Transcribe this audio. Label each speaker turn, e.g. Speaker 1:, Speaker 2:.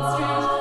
Speaker 1: strange